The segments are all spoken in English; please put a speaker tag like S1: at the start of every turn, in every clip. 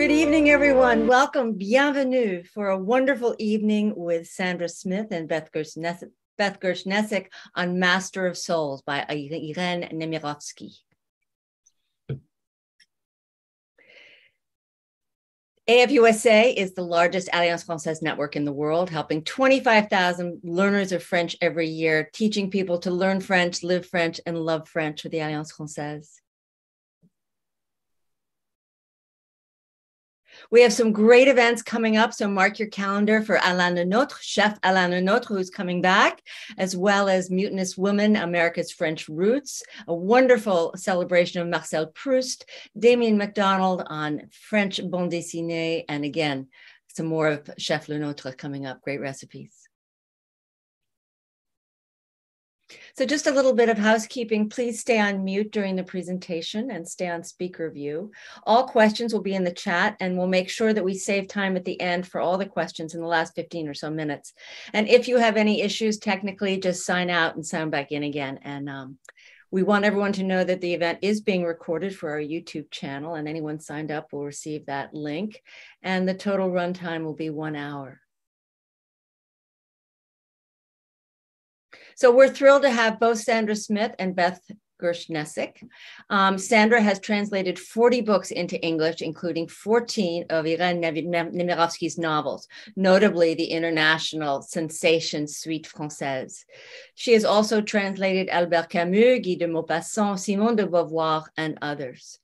S1: Good evening, everyone. Welcome, bienvenue for a wonderful evening with Sandra Smith and Beth Gersh-Nesic on Master of Souls by Irene Nemirovsky. AFUSA is the largest Alliance Francaise network in the world, helping 25,000 learners of French every year, teaching people to learn French, live French, and love French with the Alliance Francaise. We have some great events coming up, so mark your calendar for Alain Lenotre, Chef Alain Lenotre, who's coming back, as well as Mutinous Women, America's French Roots, a wonderful celebration of Marcel Proust, Damien McDonald on French bande dessinée, and again, some more of Chef Lenotre coming up, great recipes. So just a little bit of housekeeping. Please stay on mute during the presentation and stay on speaker view. All questions will be in the chat and we'll make sure that we save time at the end for all the questions in the last 15 or so minutes. And if you have any issues technically, just sign out and sign back in again. And um, we want everyone to know that the event is being recorded for our YouTube channel and anyone signed up will receive that link. And the total runtime will be one hour. So we're thrilled to have both Sandra Smith and Beth Gersh-Nesic. Um, Sandra has translated 40 books into English, including 14 of Irene Nemirovsky's novels, notably the international sensation Suite Française. She has also translated Albert Camus, Guy de Maupassant, Simone de Beauvoir, and others.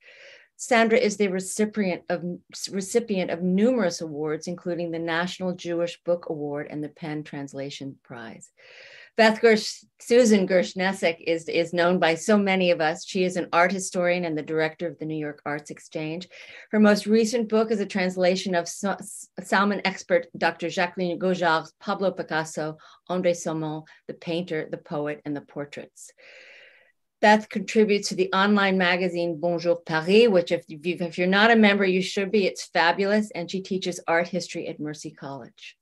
S1: Sandra is the recipient of, recipient of numerous awards, including the National Jewish Book Award and the PEN Translation Prize. Beth Gersh, Susan Gersh-Nesic is, is known by so many of us. She is an art historian and the director of the New York Arts Exchange. Her most recent book is a translation of Salmon expert Dr. Jacqueline Gojard's Pablo Picasso, André Salmon, the painter, the poet, and the portraits. Beth contributes to the online magazine Bonjour Paris, which if, you, if you're not a member, you should be. It's fabulous. And she teaches art history at Mercy College.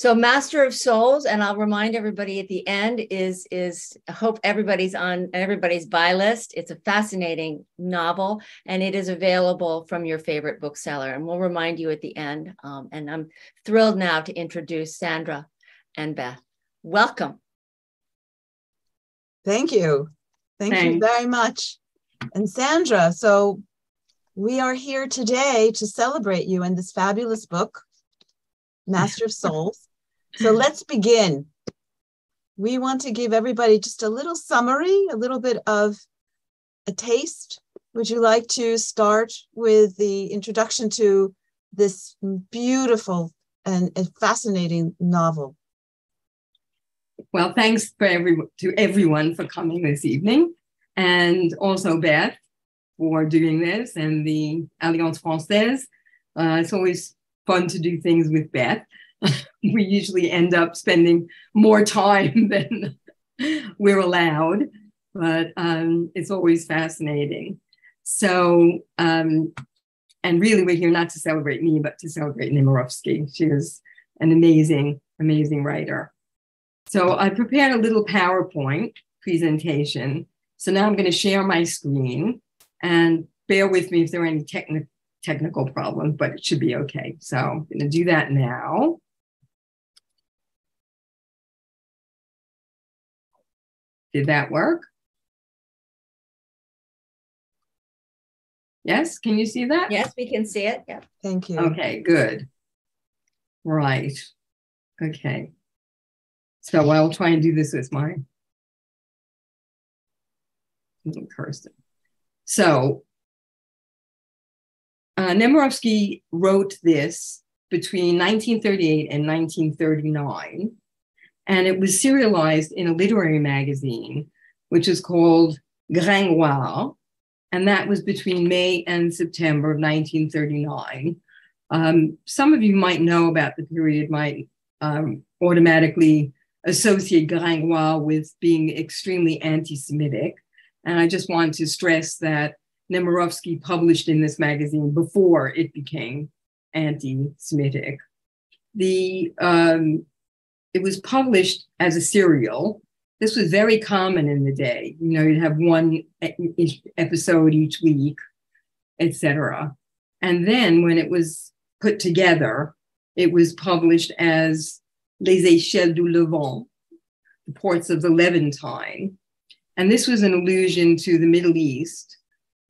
S1: So Master of Souls, and I'll remind everybody at the end is is I hope everybody's on everybody's buy list. It's a fascinating novel, and it is available from your favorite bookseller. And we'll remind you at the end. Um, and I'm thrilled now to introduce Sandra and Beth. Welcome.
S2: Thank you. Thank Thanks. you very much. And Sandra, so we are here today to celebrate you in this fabulous book, Master of Souls. So let's begin. We want to give everybody just a little summary, a little bit of a taste. Would you like to start with the introduction to this beautiful and, and fascinating novel?
S3: Well, thanks for every, to everyone for coming this evening, and also Beth for doing this, and the Alliance Francaise. Uh, it's always fun to do things with Beth. We usually end up spending more time than we're allowed, but um, it's always fascinating. So, um, and really, we're here not to celebrate me, but to celebrate Nemirovsky. She is an amazing, amazing writer. So, I prepared a little PowerPoint presentation. So, now I'm going to share my screen and bear with me if there are any technical technical problems, but it should be okay. So, I'm going to do that now. Did that work? Yes, can you see that?
S1: Yes, we can see it. Yeah.
S2: Thank you.
S3: Okay, good. Right. Okay. So I'll try and do this with my person. So uh, Nemirovsky wrote this between 1938 and 1939 and it was serialized in a literary magazine, which is called Gringoire. And that was between May and September of 1939. Um, some of you might know about the period, might um, automatically associate Gringoire with being extremely anti Semitic. And I just want to stress that Nemirovsky published in this magazine before it became anti Semitic. The um, it was published as a serial this was very common in the day. You know, you'd have one episode each week, etc. And then when it was put together, it was published as Les Échelles du Levant, the ports of the Levantine. And this was an allusion to the Middle East,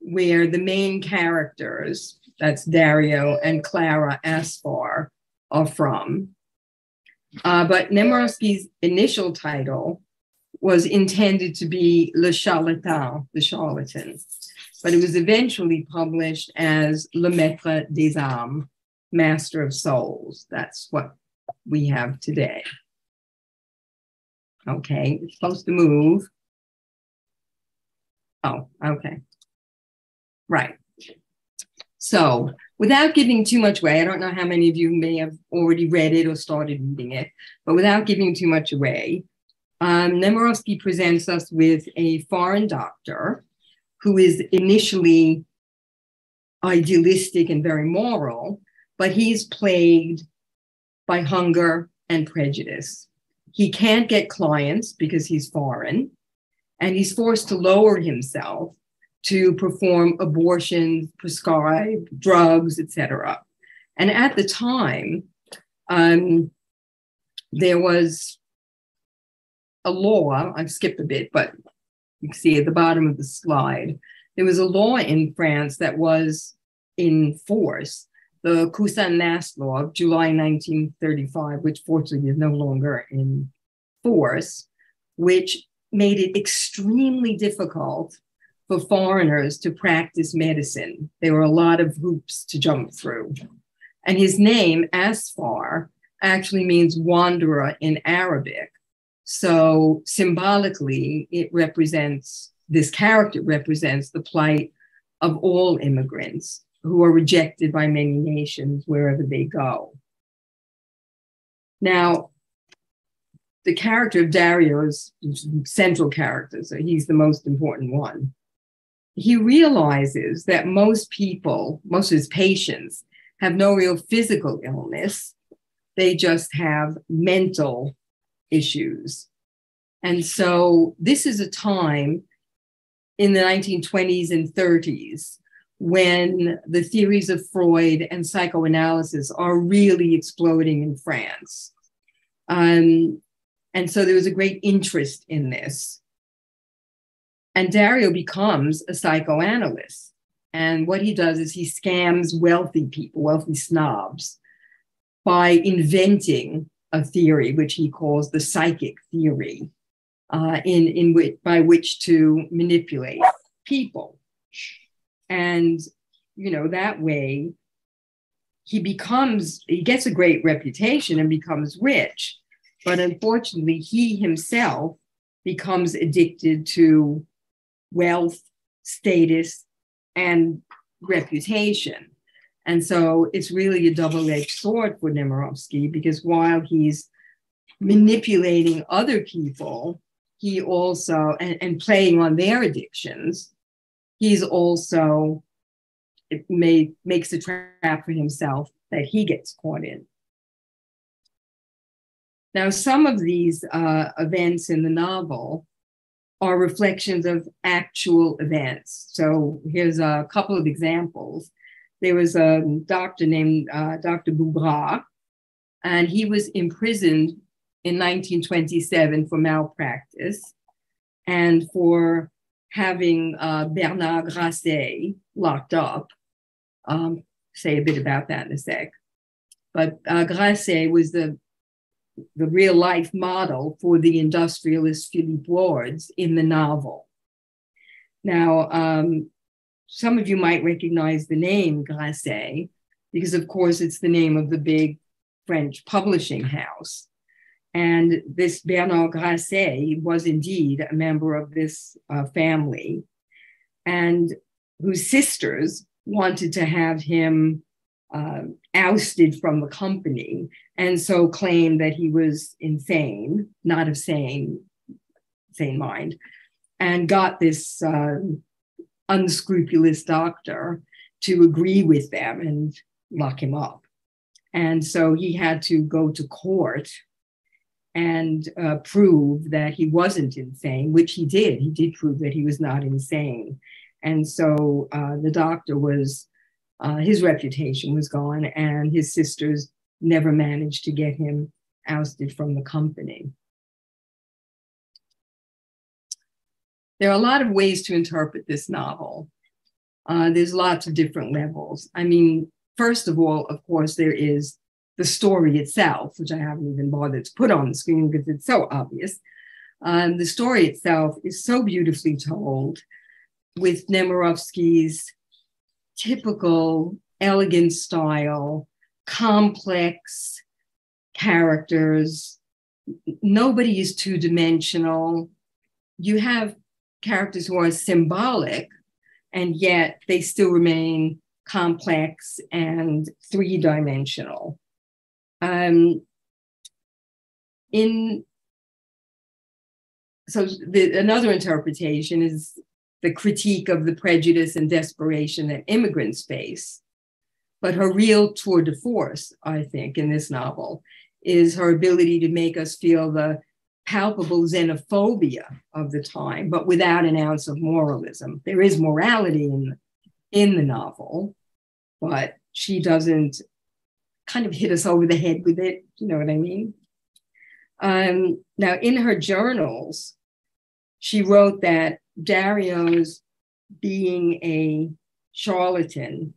S3: where the main characters, that's Dario and Clara Asfar, are from. Uh, but Nemirovsky's initial title was intended to be Le Charlatan, the charlatan, but it was eventually published as Le Maître des âmes, Master of Souls. That's what we have today. Okay, it's supposed to move. Oh, okay. Right. So, without giving too much away, I don't know how many of you may have already read it or started reading it, but without giving too much away, um, Nemirovsky presents us with a foreign doctor who is initially idealistic and very moral, but he's plagued by hunger and prejudice. He can't get clients because he's foreign, and he's forced to lower himself to perform abortions, prescribe drugs, etc. And at the time, um, there was a law, I've skipped a bit, but you can see at the bottom of the slide, there was a law in France that was in force, the Cousin-Nast law of July 1935, which fortunately is no longer in force, which made it extremely difficult for foreigners to practice medicine. There were a lot of hoops to jump through. And his name, Asfar, actually means wanderer in Arabic. So symbolically, it represents this character represents the plight of all immigrants who are rejected by many nations wherever they go. Now, the character of Dario is central character, so he's the most important one. He realizes that most people, most of his patients, have no real physical illness. They just have mental issues. And so this is a time in the 1920s and 30s when the theories of Freud and psychoanalysis are really exploding in France. Um, and so there was a great interest in this. And Dario becomes a psychoanalyst. And what he does is he scams wealthy people, wealthy snobs, by inventing a theory which he calls the psychic theory, uh, in in which by which to manipulate people, and you know that way he becomes he gets a great reputation and becomes rich, but unfortunately he himself becomes addicted to wealth, status, and reputation. And so it's really a double edged sword for Nemirovsky because while he's manipulating other people, he also, and, and playing on their addictions, he's also, it may, makes a trap for himself that he gets caught in. Now, some of these uh, events in the novel are reflections of actual events. So here's a couple of examples there was a doctor named uh, Dr. Bougrat, and he was imprisoned in 1927 for malpractice and for having uh, Bernard Grasset locked up. Um, say a bit about that in a sec. But uh, Grasset was the the real life model for the industrialist Philippe Wardes in the novel. Now, um, some of you might recognize the name Grasset because, of course, it's the name of the big French publishing house. And this Bernard Grasset was indeed a member of this uh, family, and whose sisters wanted to have him uh, ousted from the company, and so claimed that he was insane, not of sane, sane mind, and got this uh, unscrupulous doctor to agree with them and lock him up. And so he had to go to court and uh, prove that he wasn't insane, which he did. He did prove that he was not insane. And so uh, the doctor was, uh, his reputation was gone, and his sisters never managed to get him ousted from the company. There are a lot of ways to interpret this novel. Uh, there's lots of different levels. I mean, first of all, of course, there is the story itself, which I haven't even bothered to put on the screen because it's so obvious. Um, the story itself is so beautifully told with Nemirovsky's typical elegant style, complex characters. Nobody is two dimensional. You have characters who are symbolic, and yet they still remain complex and three dimensional. Um, in so the, another interpretation is the critique of the prejudice and desperation that immigrants face. But her real tour de force, I think, in this novel is her ability to make us feel the palpable xenophobia of the time, but without an ounce of moralism. There is morality in, in the novel, but she doesn't kind of hit us over the head with it. You know what I mean? Um, now, in her journals, she wrote that Dario's being a charlatan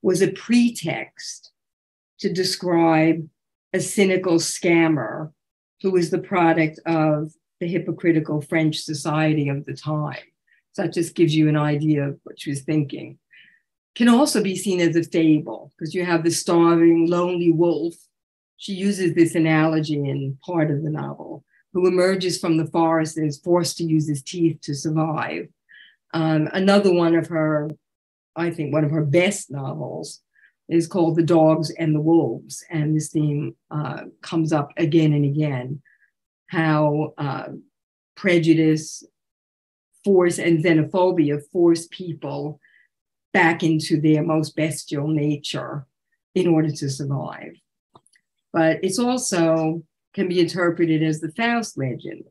S3: was a pretext to describe a cynical scammer who was the product of the hypocritical French society of the time. So that just gives you an idea of what she was thinking can also be seen as a fable because you have the starving, lonely wolf. She uses this analogy in part of the novel, who emerges from the forest and is forced to use his teeth to survive. Um, another one of her, I think, one of her best novels is called The Dogs and the Wolves. And this theme uh, comes up again and again how uh, prejudice, force, and xenophobia force people back into their most bestial nature in order to survive. But it's also can be interpreted as the Faust legend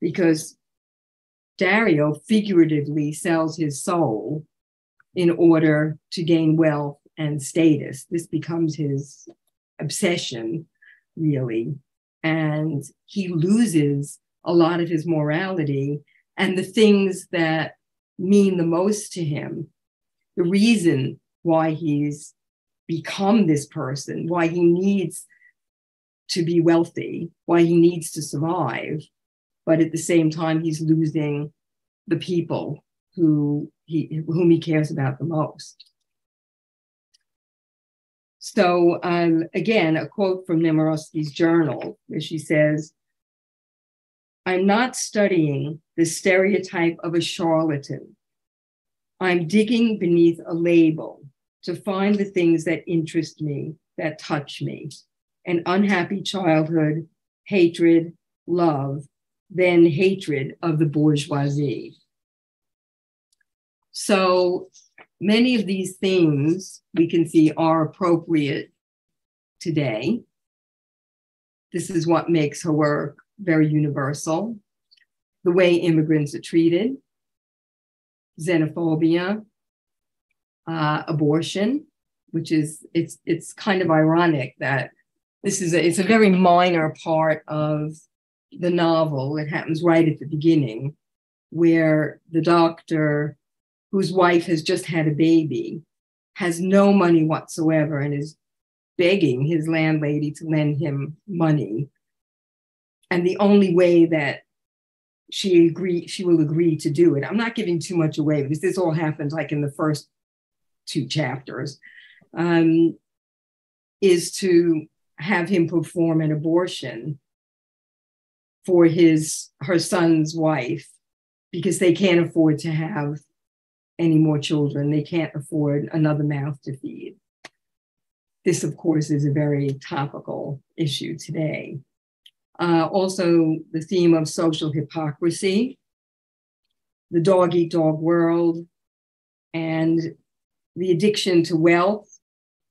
S3: because Dario figuratively sells his soul in order to gain wealth and status. This becomes his obsession, really. And he loses a lot of his morality and the things that mean the most to him the reason why he's become this person, why he needs to be wealthy, why he needs to survive. But at the same time, he's losing the people who he, whom he cares about the most. So, um, again, a quote from Nemirovsky's journal, where she says, I'm not studying the stereotype of a charlatan I'm digging beneath a label to find the things that interest me, that touch me. An unhappy childhood, hatred, love, then hatred of the bourgeoisie. So many of these things we can see are appropriate today. This is what makes her work very universal. The way immigrants are treated, xenophobia, uh, abortion, which is it's it's kind of ironic that this is a, it's a very minor part of the novel. It happens right at the beginning, where the doctor, whose wife has just had a baby, has no money whatsoever and is begging his landlady to lend him money. And the only way that she agree she will agree to do it. I'm not giving too much away because this all happens like in the first two chapters. Um, is to have him perform an abortion for his her son's wife because they can't afford to have any more children. They can't afford another mouth to feed. This, of course, is a very topical issue today. Uh, also, the theme of social hypocrisy, the dog eat dog world, and the addiction to wealth,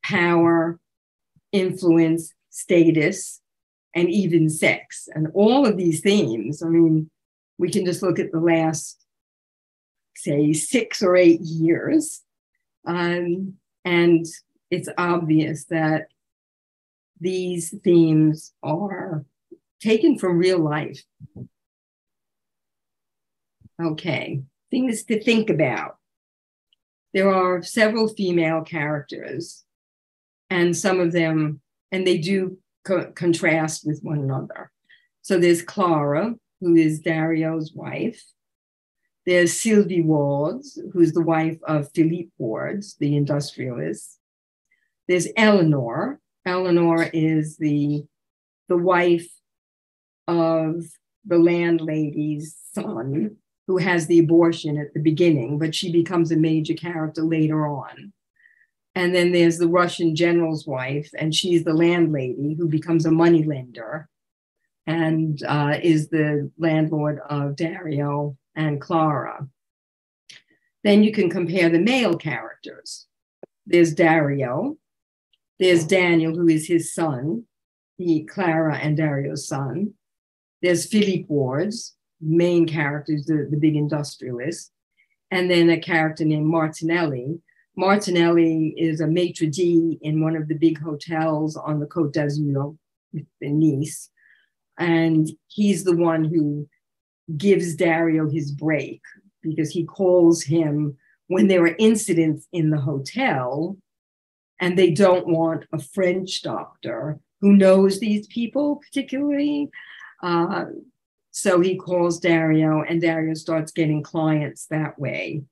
S3: power, influence, status, and even sex. And all of these themes, I mean, we can just look at the last, say, six or eight years. Um, and it's obvious that these themes are taken from real life. Okay, things to think about. There are several female characters, and some of them, and they do co- contrast with one another. So there's Clara, who is Dario's wife. There's Sylvie Wardes, who's the wife of Philippe Wardes, the industrialist. There's Eleanor. Eleanor is the, the wife of the landlady's son, who has the abortion at the beginning, but she becomes a major character later on. And then there's the Russian general's wife, and she's the landlady who becomes a moneylender and uh, is the landlord of Dario and Clara. Then you can compare the male characters. There's Dario, there's Daniel, who is his son, the Clara and Dario's son. There's Philippe Wardes, main characters, the, the big industrialist, and then a character named Martinelli. Martinelli is a maitre d' in one of the big hotels on the Côte d'Azur in Nice. And he's the one who gives Dario his break because he calls him when there are incidents in the hotel and they don't want a French doctor who knows these people particularly. Uh, so he calls Dario, and Dario starts getting clients that way.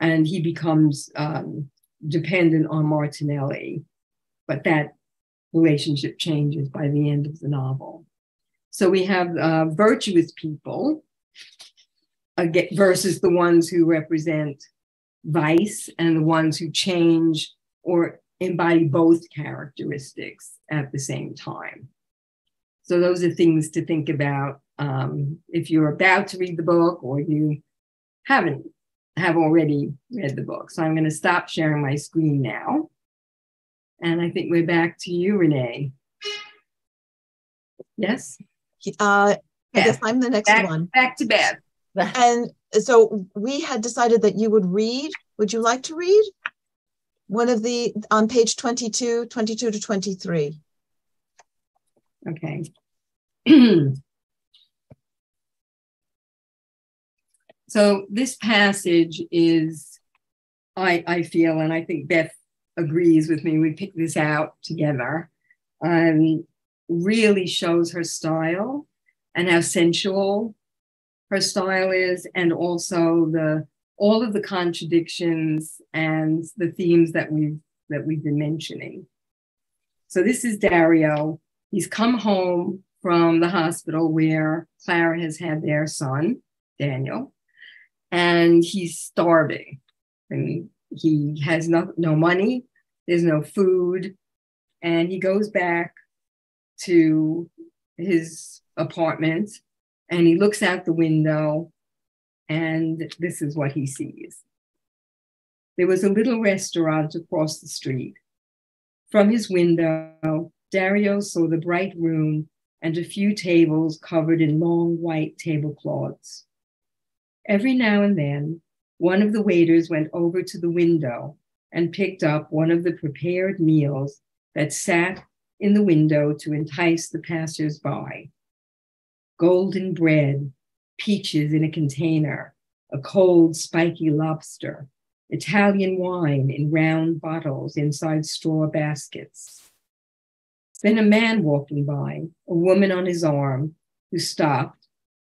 S3: And he becomes um, dependent on Martinelli. But that relationship changes by the end of the novel. So we have uh, virtuous people versus the ones who represent vice and the ones who change or embody both characteristics at the same time. So those are things to think about um, if you're about to read the book or you haven't have already read the book. So I'm going to stop sharing my screen now. And I think we're back to you, Renee. Yes?
S2: Uh, I guess I'm the next
S3: back,
S2: one.
S3: Back to bed.
S2: And so we had decided that you would read. Would you like to read? One of the on page 22, 22 to 23.
S3: Okay. So this passage is, I, I feel, and I think Beth agrees with me, we picked this out together, um, really shows her style and how sensual her style is, and also the all of the contradictions and the themes that we've that we've been mentioning. So this is Dario. He's come home from the hospital where Clara has had their son, Daniel and he's starving. And he has no, no money there's no food and he goes back to his apartment and he looks out the window and this is what he sees. There was a little restaurant across the street. From his window dario saw the bright room and a few tables covered in long white tablecloths Every now and then, one of the waiters went over to the window and picked up one of the prepared meals that sat in the window to entice the passersby. Golden bread, peaches in a container, a cold, spiky lobster, Italian wine in round bottles inside straw baskets. Then a man walking by, a woman on his arm, who stopped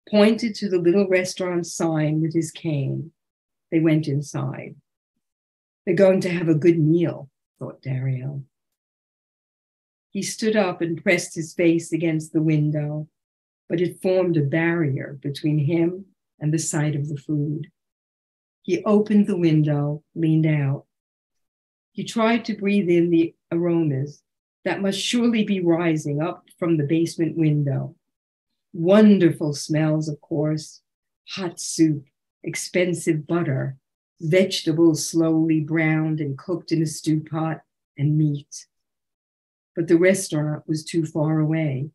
S3: pointed to the little restaurant sign with his cane. They went inside. They're going to have a good meal, thought Dario. He stood up and pressed his face against the window, but it formed a barrier between him and the sight of the food. He opened the window, leaned out. He tried to breathe in the aromas that must surely be rising up from the basement window Wonderful smells, of course hot soup, expensive butter, vegetables slowly browned and cooked in a stew pot, and meat. but the restaurant was too far away.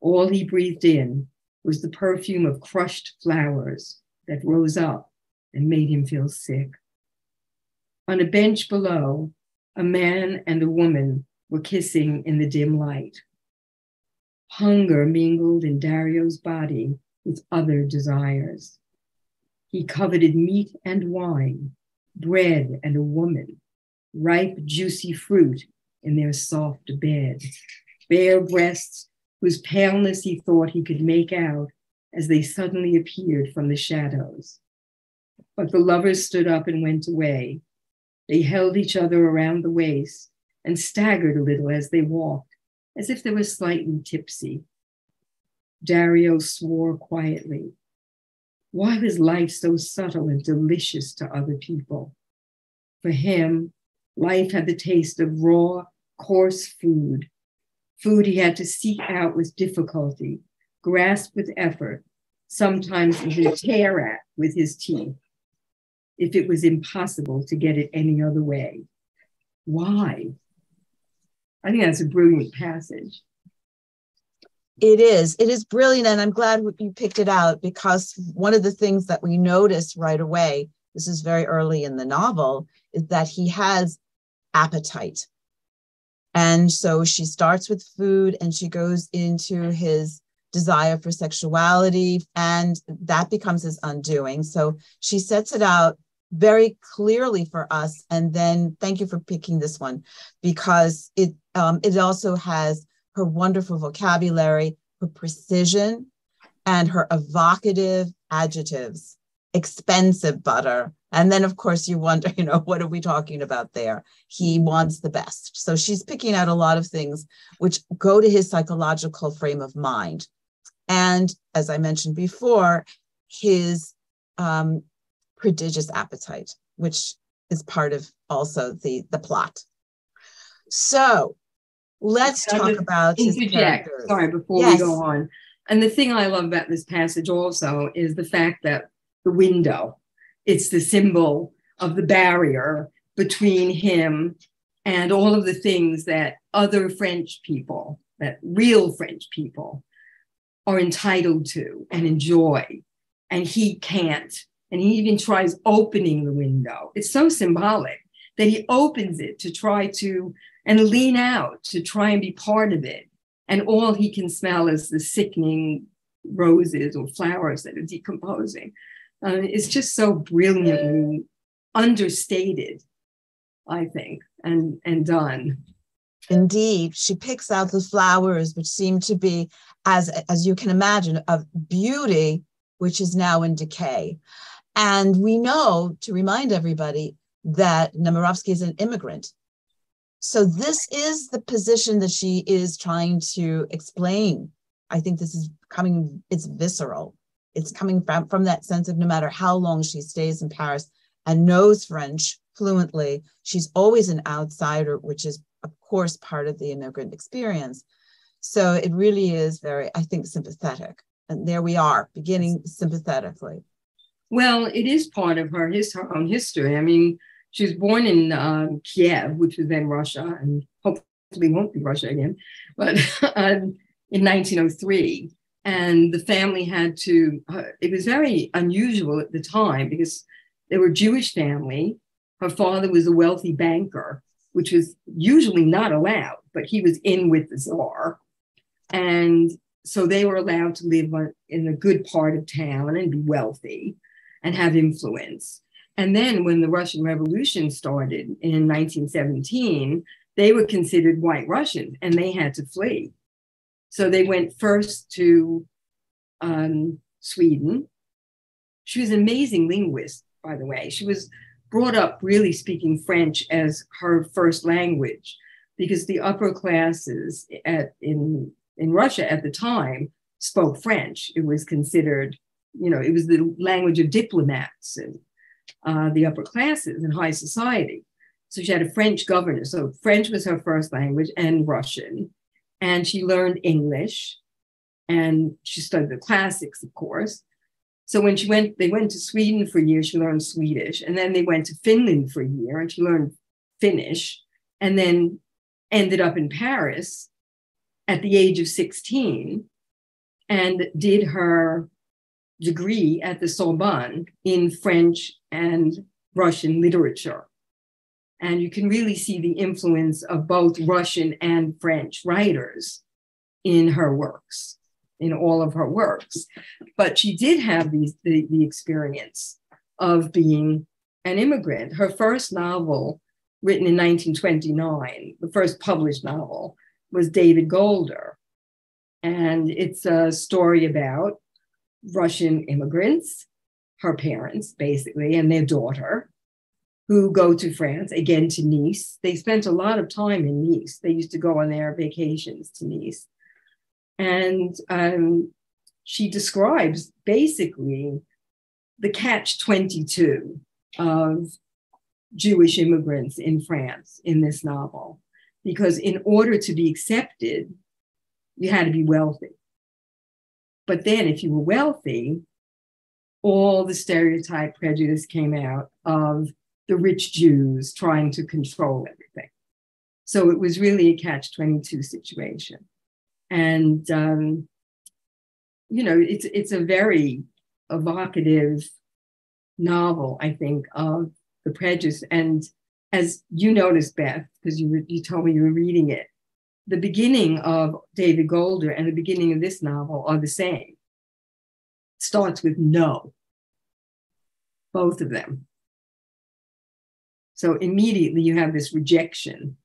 S3: All he breathed in was the perfume of crushed flowers that rose up and made him feel sick. On a bench below, a man and a woman were kissing in the dim light. Hunger mingled in Dario's body with other desires. He coveted meat and wine, bread and a woman, ripe, juicy fruit in their soft bed, bare breasts whose paleness he thought he could make out as they suddenly appeared from the shadows. But the lovers stood up and went away. They held each other around the waist and staggered a little as they walked, as if they were slightly tipsy. Dario swore quietly. Why was life so subtle and delicious to other people? For him, life had the taste of raw, coarse food, food he had to seek out with difficulty, grasp with effort, sometimes even tear at with his teeth, if it was impossible to get it any other way. Why? I think that's a brilliant passage.
S2: It is. It is brilliant. And I'm glad you picked it out because one of the things that we notice right away, this is very early in the novel, is that he has appetite. And so she starts with food and she goes into his desire for sexuality, and that becomes his undoing. So she sets it out very clearly for us. And then thank you for picking this one because it um, it also has her wonderful vocabulary, her precision, and her evocative adjectives. Expensive butter. And then, of course, you wonder, you know, what are we talking about there? He wants the best. So she's picking out a lot of things which go to his psychological frame of mind. And as I mentioned before, his um, prodigious appetite, which is part of also the, the plot. So let's talk about his characters.
S3: Sorry, before yes. we go on. And the thing I love about this passage also is the fact that the window, it's the symbol of the barrier between him and all of the things that other French people, that real French people, are entitled to and enjoy. And he can't. And he even tries opening the window. It's so symbolic that he opens it to try to and lean out to try and be part of it. And all he can smell is the sickening roses or flowers that are decomposing. Uh, it's just so brilliantly understated, I think, and, and done.
S2: Indeed, she picks out the flowers, which seem to be, as, as you can imagine, of beauty, which is now in decay. And we know, to remind everybody, that Nemirovsky is an immigrant. So this is the position that she is trying to explain. I think this is coming, it's visceral. It's coming from, from that sense of no matter how long she stays in Paris and knows French fluently, she's always an outsider, which is, of course, part of the immigrant experience. So it really is very, I think, sympathetic. And there we are, beginning sympathetically.
S3: Well, it is part of her, his, her own history. I mean, she was born in uh, Kiev, which was then Russia, and hopefully won't be Russia again, but uh, in 1903. And the family had to, uh, it was very unusual at the time because they were a Jewish family. Her father was a wealthy banker, which was usually not allowed, but he was in with the czar. And so they were allowed to live in a good part of town and be wealthy and have influence. And then when the Russian Revolution started in 1917, they were considered white Russians and they had to flee. So they went first to um, Sweden. She was an amazing linguist, by the way. She was brought up really speaking French as her first language because the upper classes at, in, in Russia at the time spoke French. It was considered, you know, it was the language of diplomats and uh, the upper classes and high society. So she had a French governor. So French was her first language and Russian. And she learned English and she studied the classics, of course. So when she went, they went to Sweden for a year, she learned Swedish. And then they went to Finland for a year and she learned Finnish. And then ended up in Paris at the age of 16 and did her degree at the Sorbonne in French and Russian literature. And you can really see the influence of both Russian and French writers in her works, in all of her works. But she did have these, the, the experience of being an immigrant. Her first novel, written in 1929, the first published novel, was David Golder. And it's a story about Russian immigrants, her parents, basically, and their daughter, who go to France, again to Nice. They spent a lot of time in Nice. They used to go on their vacations to Nice. And um, she describes basically the catch 22 of Jewish immigrants in France in this novel. Because in order to be accepted, you had to be wealthy. But then, if you were wealthy, all the stereotype prejudice came out of the rich Jews trying to control everything. So it was really a catch 22 situation. And, um, you know, it's, it's a very evocative novel, I think, of the prejudice. And as you noticed, Beth, because you, you told me you were reading it, the beginning of David Golder and the beginning of this novel are the same. It starts with no, both of them. So immediately you have this rejection.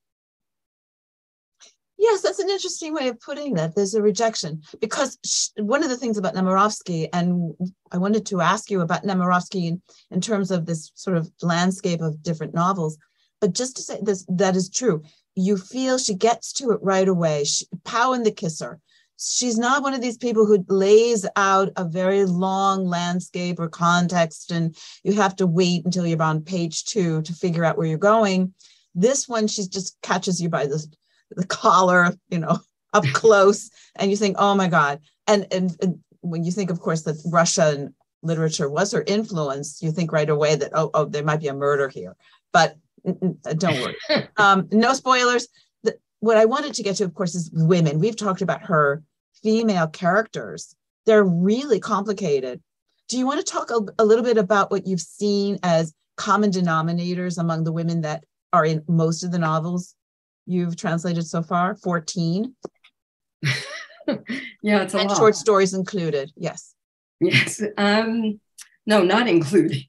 S2: Yes, that's an interesting way of putting that. There's a rejection because one of the things about Nemirovsky, and I wanted to ask you about Nemirovsky in, in terms of this sort of landscape of different novels, but just to say this, that is true you feel she gets to it right away. She, Pow and the Kisser. She's not one of these people who lays out a very long landscape or context, and you have to wait until you're on page two to figure out where you're going. This one, she just catches you by the, the collar, you know, up close, and you think, oh my God. And, and, and when you think, of course, that Russian literature was her influence, you think right away that, oh, oh, there might be a murder here. But don't worry. Um, no spoilers. The, what I wanted to get to, of course, is women. We've talked about her female characters. They're really complicated. Do you want to talk a, a little bit about what you've seen as common denominators among the women that are in most of the novels you've translated so far? 14?
S3: yeah, it's a
S2: and
S3: lot.
S2: short stories included. Yes.
S3: Yes. Um, no, not included.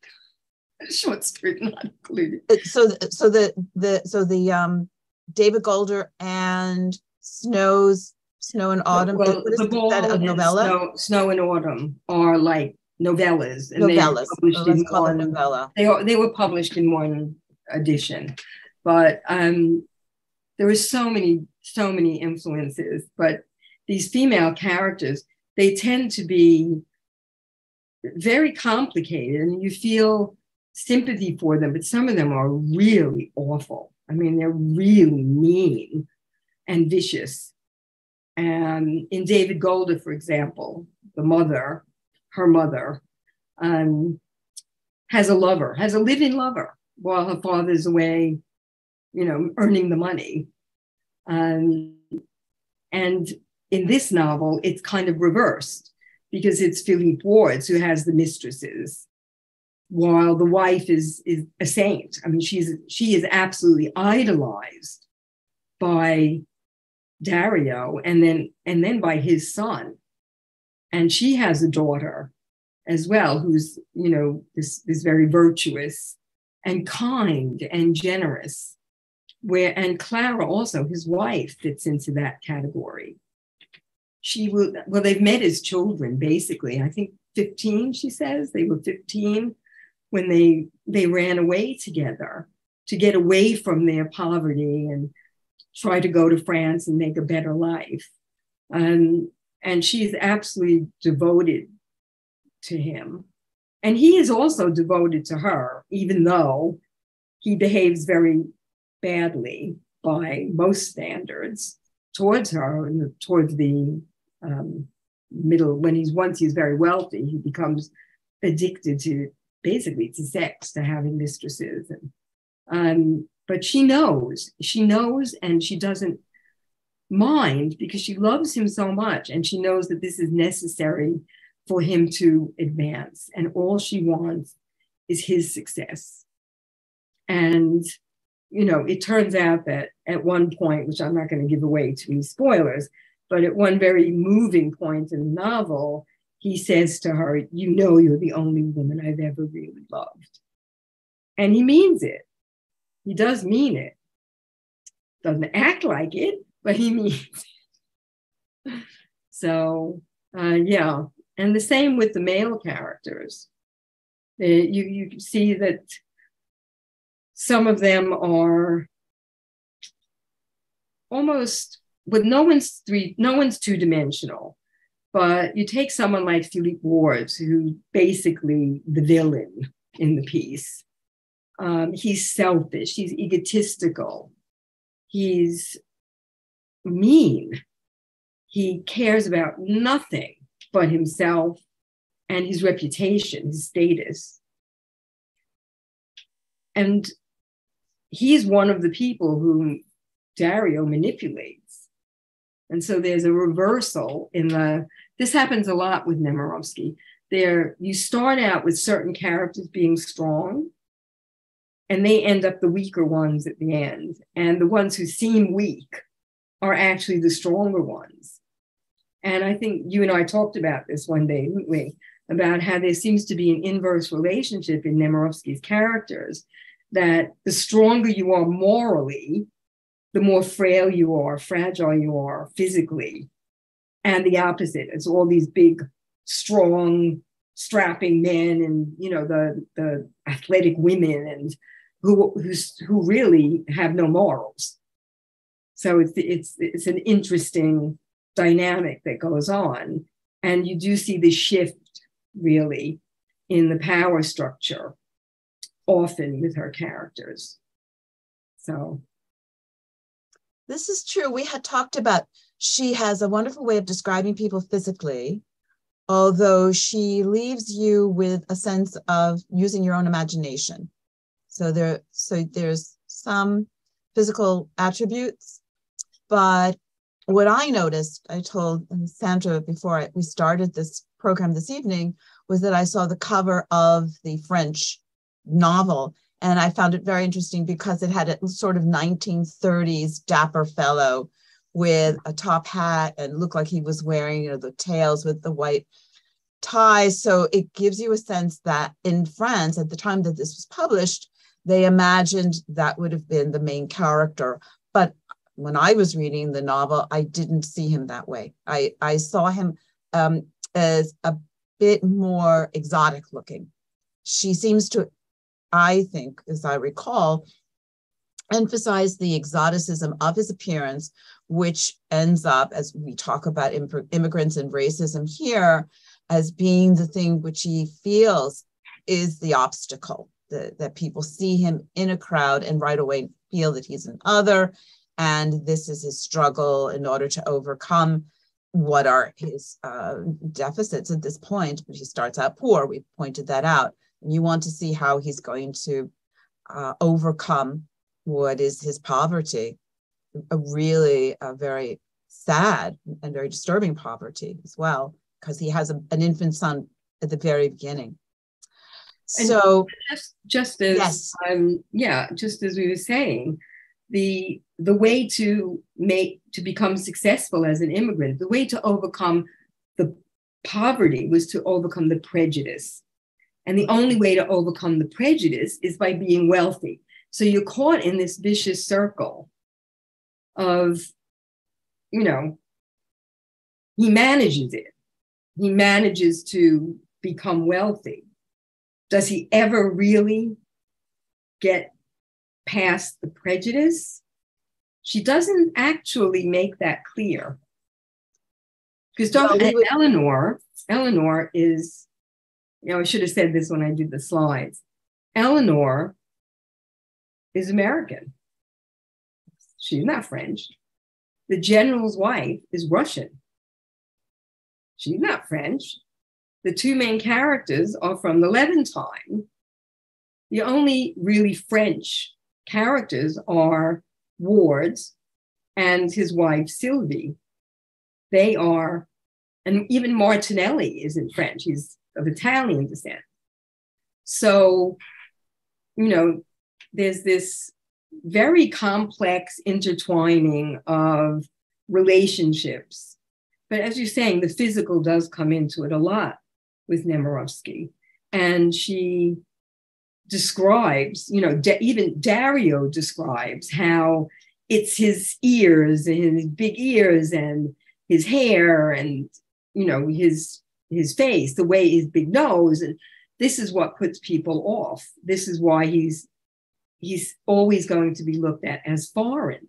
S3: short story not included.
S2: Uh, so, so the the so the um David Golder and Snow's Snow and Autumn.
S3: Well, the ball that a novella? Snow, Snow and Autumn are like novellas.
S2: And novellas. They were published oh, in one, novella.
S3: They are, they were published in one edition, but um, there were so many so many influences. But these female characters, they tend to be very complicated, and you feel sympathy for them, but some of them are really awful. I mean, they're really mean and vicious. And in David Golder, for example, the mother, her mother, um, has a lover, has a living lover while her father's away, you know, earning the money. Um, and in this novel, it's kind of reversed because it's Philippe Wardes who has the mistresses while the wife is is a saint. I mean, she's she is absolutely idolized by Dario and then and then by his son. And she has a daughter as well, who's, you know, this, this very virtuous and kind and generous. Where and Clara also, his wife, fits into that category. She will well, they've met as children, basically. I think 15, she says. They were 15 when they they ran away together to get away from their poverty and try to go to France and make a better life. Um, and she's absolutely devoted to him. And he is also devoted to her, even though he behaves very badly by most standards towards her and towards the um, middle. When he's once he's very wealthy, he becomes addicted to basically to sex, to having mistresses. And Um, but she knows, she knows, and she doesn't mind because she loves him so much. And she knows that this is necessary for him to advance. And all she wants is his success. And, you know, it turns out that at one point, which I'm not going to give away to many spoilers, but at one very moving point in the novel, he says to her, You know, you're the only woman I've ever really loved. And he means it. He does mean it. Doesn't act like it, but he means it. So, uh, yeah. And the same with the male characters. Uh, you, you see that some of them are almost, but no one's three, no one's two dimensional. But you take someone like Philippe Wardes, who's basically the villain in the piece. Um, he's selfish, he's egotistical, he's mean, he cares about nothing but himself and his reputation, his status. And he's one of the people whom Dario manipulates. And so there's a reversal in the, this happens a lot with Nemirovsky. There, you start out with certain characters being strong, and they end up the weaker ones at the end. And the ones who seem weak are actually the stronger ones. And I think you and I talked about this one day, didn't we? About how there seems to be an inverse relationship in Nemirovsky's characters, that the stronger you are morally, the more frail you are, fragile you are physically. And the opposite, it's all these big, strong, strapping men and you know the the athletic women and who who's, who really have no morals. So it's it's it's an interesting dynamic that goes on, and you do see the shift really in the power structure, often with her characters. So
S2: this is true. We had talked about she has a wonderful way of describing people physically, although she leaves you with a sense of using your own imagination. So there, so there's some physical attributes, but what I noticed, I told Sandra before we started this program this evening, was that I saw the cover of the French novel, and I found it very interesting because it had a sort of 1930s dapper fellow with a top hat and looked like he was wearing you know, the tails with the white tie. So it gives you a sense that in France, at the time that this was published, they imagined that would have been the main character. But when I was reading the novel, I didn't see him that way. I, I saw him um, as a bit more exotic looking. She seems to, I think, as I recall, emphasize the exoticism of his appearance, which ends up, as we talk about immigrants and racism here, as being the thing which he feels is the obstacle the, that people see him in a crowd and right away feel that he's an other. And this is his struggle in order to overcome what are his uh, deficits at this point. But he starts out poor, we pointed that out. And you want to see how he's going to uh, overcome what is his poverty, a really a very sad and very disturbing poverty as well, because he has a, an infant son at the very beginning. So
S3: just, just as yes. um, yeah, just as we were saying, the the way to make to become successful as an immigrant, the way to overcome the poverty was to overcome the prejudice. And the only way to overcome the prejudice is by being wealthy. So you're caught in this vicious circle of, you know, he manages it. He manages to become wealthy does he ever really get past the prejudice? She doesn't actually make that clear. Because. Well, would- Eleanor, Eleanor is, you know, I should have said this when I did the slides. Eleanor is American. She's not French. The general's wife is Russian. She's not French the two main characters are from the Levantine. The only really French characters are Wardes and his wife Sylvie. They are, and even Martinelli is in French. He's of Italian descent. So, you know, there's this very complex intertwining of relationships. But as you're saying, the physical does come into it a lot with Nemirovsky. And she describes, you know, even Dario describes how it's his ears and his big ears and his hair and, you know, his his face, the way his big nose. And this is what puts people off. This is why he's he's always going to be looked at as foreign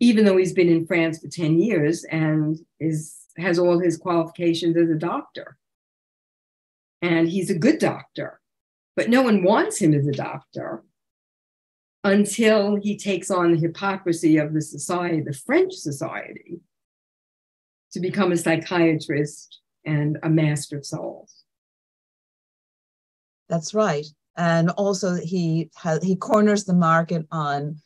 S3: even though he's been in France for 10 years and is has all his qualifications as a doctor. And he's a good doctor, but no one wants him as a doctor until he takes on the hypocrisy of the society, the French society, to become a psychiatrist and a master of souls.
S2: That's right. And also he has, he corners the market on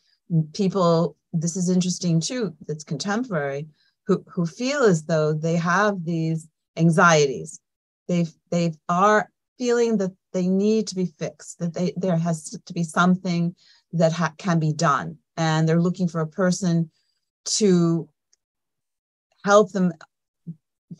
S2: people this is interesting too, that's contemporary, who, who feel as though they have these anxieties. They they are feeling that they need to be fixed, that they there has to be something that ha- can be done. And they're looking for a person to help them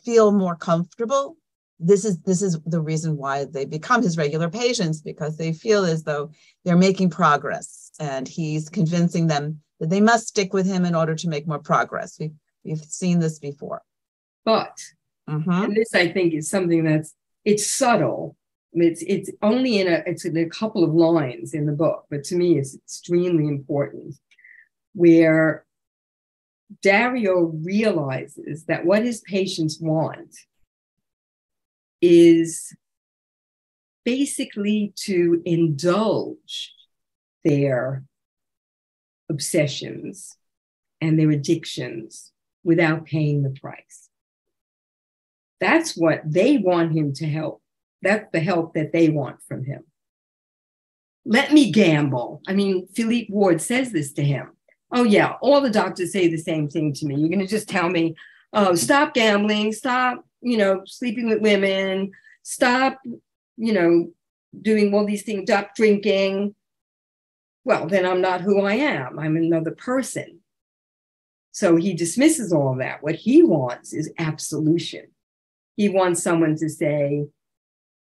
S2: feel more comfortable this is this is the reason why they become his regular patients because they feel as though they're making progress and he's convincing them that they must stick with him in order to make more progress. We've, we've seen this before.
S3: But, mm-hmm. and this I think is something that's, it's subtle. I mean, it's, it's only in a, it's in a couple of lines in the book, but to me it's extremely important where Dario realizes that what his patients want is basically to indulge their obsessions and their addictions without paying the price. That's what they want him to help. That's the help that they want from him. Let me gamble. I mean, Philippe Wardes says this to him. Oh, yeah, all the doctors say the same thing to me. You're going to just tell me, oh, stop gambling, stop, you know, sleeping with women, stop, you know, doing all these things, stop drinking, well, then I'm not who I am. I'm another person. So he dismisses all that. What he wants is absolution. He wants someone to say,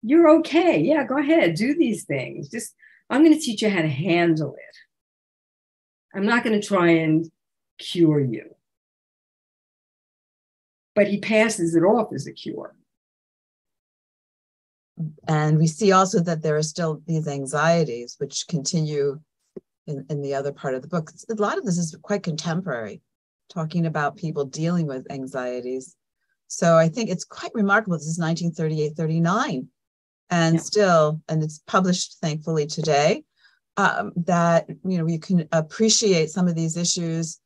S3: You're okay. Yeah, go ahead, do these things. Just, I'm going to teach you how to handle it. I'm not going to try and cure you. But he passes it off as a cure.
S2: And we see also that there are still these anxieties which continue in, in the other part of the book. A lot of this is quite contemporary, talking about people dealing with anxieties. So I think it's quite remarkable. This is 1938, 39, and yeah. still, and it's published thankfully today, um, that you know we can appreciate some of these issues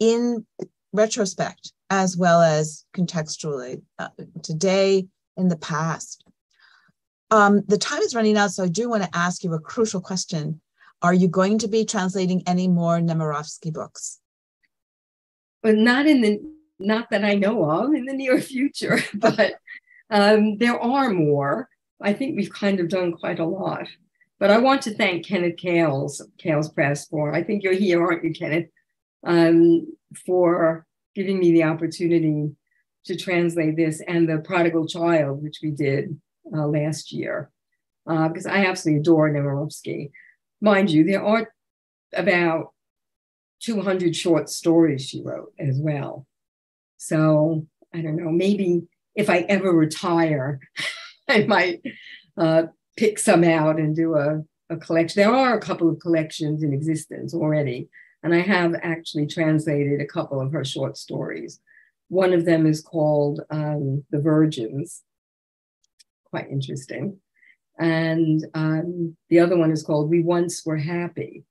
S2: in retrospect as well as contextually uh, today in the past. Um, the time is running out, so I do want to ask you a crucial question. Are you going to be translating any more Nemirovsky books?
S3: But not in the not that I know of in the near future, but um, there are more. I think we've kind of done quite a lot. But I want to thank Kenneth Kales, Kales Press for, I think you're here, aren't you, Kenneth, um, for giving me the opportunity to translate this and The Prodigal Child, which we did uh, last year, because uh, I absolutely adore Nemirovsky. Mind you, there are about 200 short stories she wrote as well. So I don't know, maybe if I ever retire, I might uh, pick some out and do a, a collection. There are a couple of collections in existence already, and I have actually translated a couple of her short stories. One of them is called um, The Virgins, quite interesting. And um, the other one is called We Once Were Happy.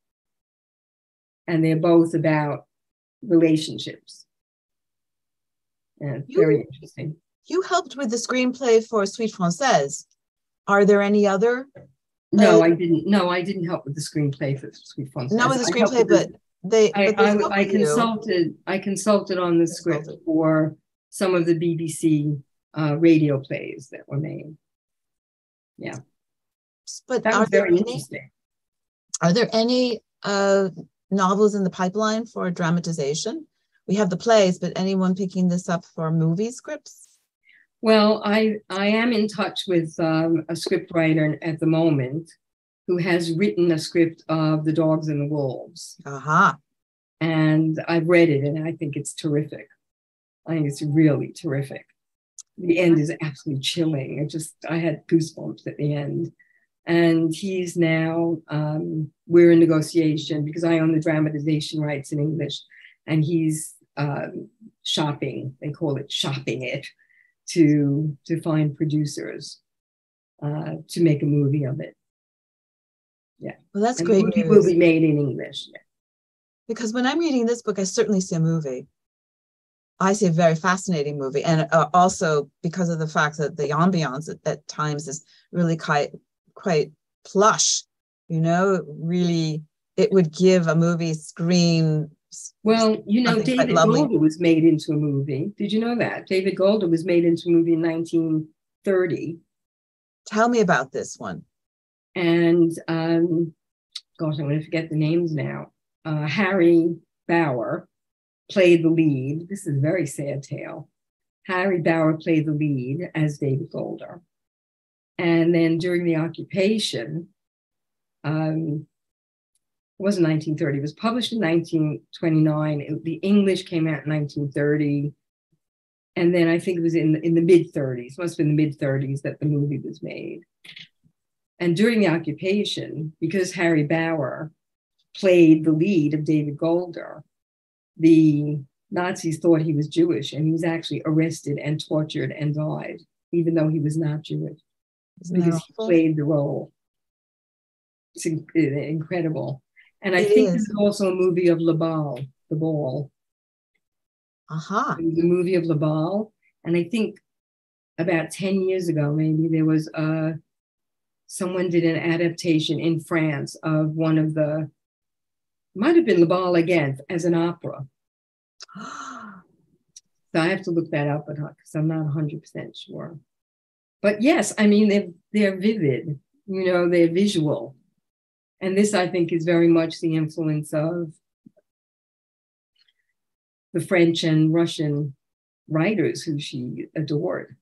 S3: And they're both about relationships. And you, very interesting.
S2: You helped with the screenplay for Suite Francaise. Are there any other
S3: No, uh, I didn't. No, I didn't help with the screenplay for Sweet Fun.
S2: Not with the screenplay, but they.
S3: I, I, I consulted. I consulted on the script for some of the BBC uh, radio plays that were made. Yeah,
S2: but
S3: that was very any, interesting.
S2: Are there any uh, novels in the pipeline for dramatization? We have the plays, but anyone picking this up for movie scripts?
S3: Well, I I am in touch with um, a script writer at the moment who has written a script of The Dogs and the Wolves.
S2: Uh-huh.
S3: And I've read it and I think it's terrific. I think it's really terrific. The end is absolutely chilling. I just I had goosebumps at the end and he's now um, we're in negotiation because I own the dramatization rights in English, and he's um, shopping. They call it shopping it to to find producers uh, to make a movie of it. Yeah,
S2: well, that's
S3: and
S2: great.
S3: It will be made in English. Yeah.
S2: Because when I'm reading this book, I certainly see a movie. I see a very fascinating movie, and uh, also because of the fact that the ambiance at, at times is really quite quite plush you know really it would give a movie screen
S3: well you know david golder was made into a movie did you know that david golder was made into a movie in 1930
S2: tell me about this one
S3: and um gosh i'm going to forget the names now uh, harry baur played the lead this is a very sad tale harry baur played the lead as david golder and then during the occupation, um, it wasn't 1930, it was published in 1929. It, the English came out in 1930. And then I think it was in, in the mid 30s, must have been the mid 30s that the movie was made. And during the occupation, because Harry Baur played the lead of David Golder, the Nazis thought he was Jewish and he was actually arrested and tortured and died, even though he was not Jewish. Because he played the role. It's in, incredible. And I it think is also a movie of Le Bal, The Ball.
S2: Aha.
S3: Uh-huh. The movie of Le Bal. And I think about 10 years ago, maybe there was a someone did an adaptation in France of one of the might have been Le Bal again as an opera. so I have to look that up because I'm not 100% sure but yes, I mean they're they're vivid, you know, they're visual. And this I think is very much the influence of the French and Russian writers who she adored.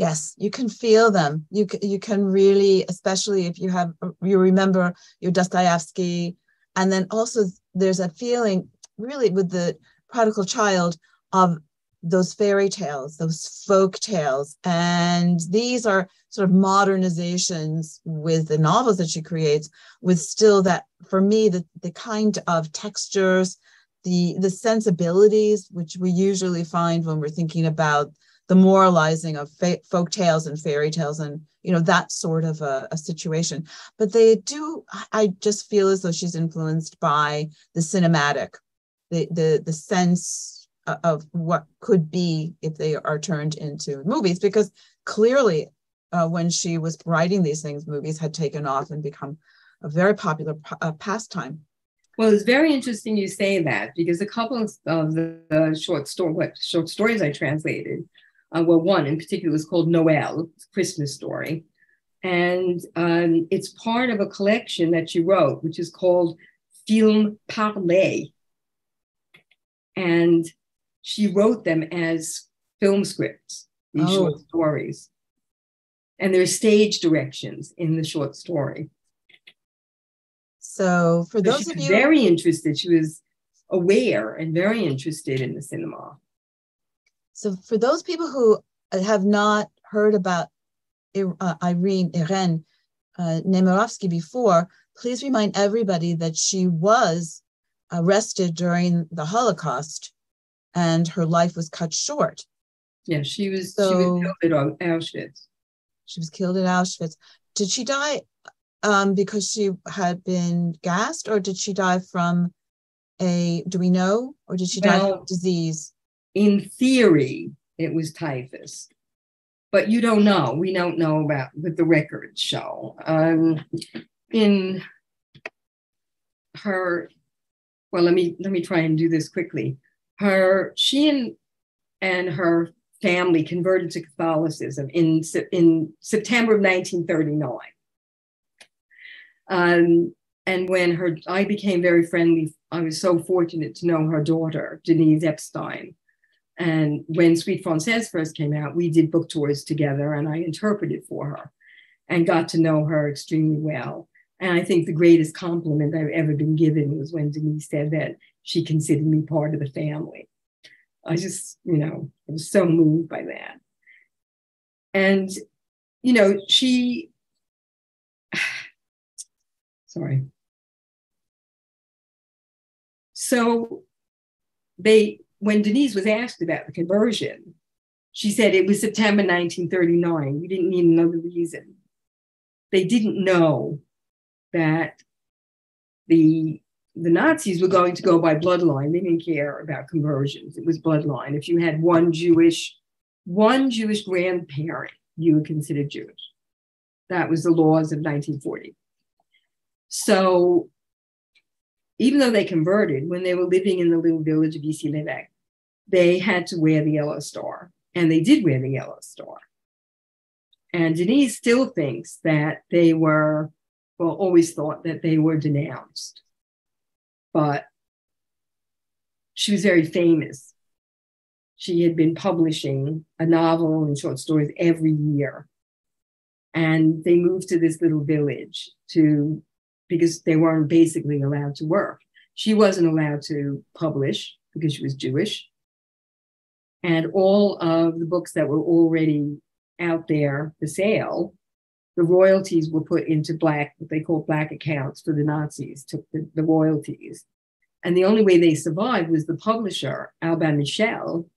S2: Yes, you can feel them. You you can really, especially if you have you remember your Dostoevsky, and then also there's a feeling really with the prodigal child of those fairy tales, those folk tales. And these are sort of modernizations with the novels that she creates, with still that, for me, the, the kind of textures, the, the sensibilities, which we usually find when we're thinking about the moralizing of fa- folk tales and fairy tales and you know that sort of a, a, situation. But they do i just feel as though she's influenced by the cinematic the the the sense of what could be if they are turned into movies. Because clearly uh, when she was writing these things movies had taken off and become a very popular uh, pastime.
S3: Well it's very interesting you say that because a couple of the, short story what short stories i translated uh, well one in particular is called noel christmas story and um, it's part of a collection that she wrote which is called film parlé and she wrote them as film scripts, these oh. short stories. And there are stage directions in the short story.
S2: So for so those of you
S3: very interested, she was aware and very interested in the cinema.
S2: So for those people who have not heard about uh, Irene Irene uh, Nemirovsky before, please remind everybody that she was arrested during the Holocaust and her life was cut short.
S3: Yeah, she was, so, she was killed at Auschwitz.
S2: She was killed at Auschwitz. Did she die um, because she had been gassed, or did she die from a? Do we know, or did she well, die from disease?
S3: In theory, it was typhus, but you don't know. We don't know about what the records show. Um, in her, well, let me let me try and do this quickly. Her, she and and her family converted to Catholicism in in September of 1939. Um, and when her, I became very friendly. I was so fortunate to know her daughter, Denise Epstein, and when Suite Française first came out, we did book tours together and I interpreted for her and got to know her extremely well. And I think the greatest compliment I've ever been given was when Denise said that she considered me part of the family. I just, you know, I was so moved by that. And, you know, she, sorry. So they when Denise was asked about the conversion, she said it was September 1939. We didn't need another reason. They didn't know that the the Nazis were going to go by bloodline. They didn't care about conversions. It was bloodline. If you had one Jewish, one Jewish grandparent, you were considered Jewish. That was the laws of 1940. So even though they converted, when they were living in the little village of Issy-l'Évêque, they had to wear the yellow star, and they did wear the yellow star. And Denise still thinks that they were, well, always thought that they were denounced. But she was very famous. She had been publishing a novel and short stories every year. And they moved to this little village to because they weren't basically allowed to work. She wasn't allowed to publish because she was Jewish. And all of the books that were already out there for sale, the royalties were put into black, what they call black accounts for the Nazis, took the, the royalties. And the only way they survived was the publisher, Albin Michel,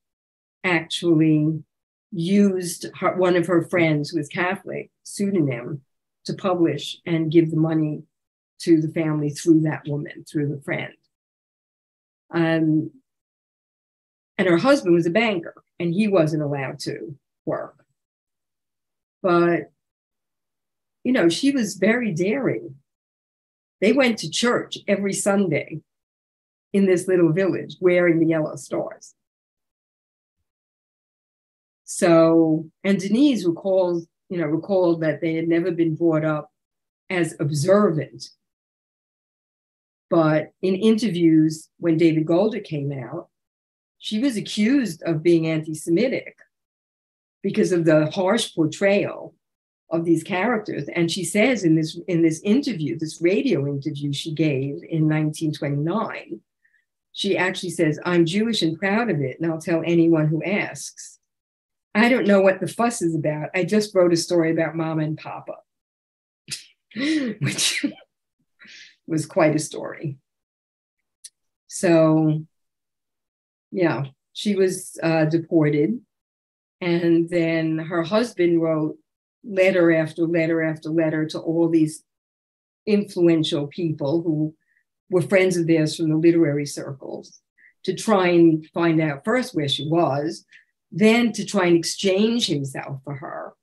S3: actually used her, one of her friends who was Catholic pseudonym to publish and give the money to the family through that woman, through the friend. Um, and her husband was a banker and he wasn't allowed to work. But, you know, she was very daring. They went to church every Sunday in this little village wearing the yellow stars. So, and Denise recalls, you know, recalled that they had never been brought up as observant but in interviews, when David Golder came out, she was accused of being anti Semitic because of the harsh portrayal of these characters. And she says in this, in this interview, this radio interview she gave in 1929, she actually says, I'm Jewish and proud of it, and I'll tell anyone who asks. I don't know what the fuss is about. I just wrote a story about mama and papa, which was quite a story. So, yeah, she was uh, deported. And then her husband wrote letter after letter after letter to all these influential people who were friends of theirs from the literary circles to try and find out first where she was, then to try and exchange himself for her